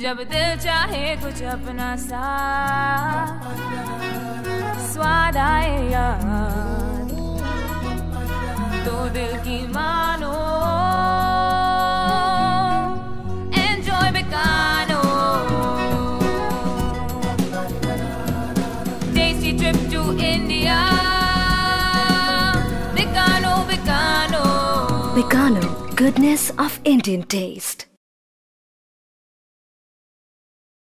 जब दिल चाहे कुछ अपना सा। स्वाद आए यार। तो दिल की मानो। देसी ट्रिप टू इंडिया बेकानो बेकानो। बेकानो, goodness of Indian taste.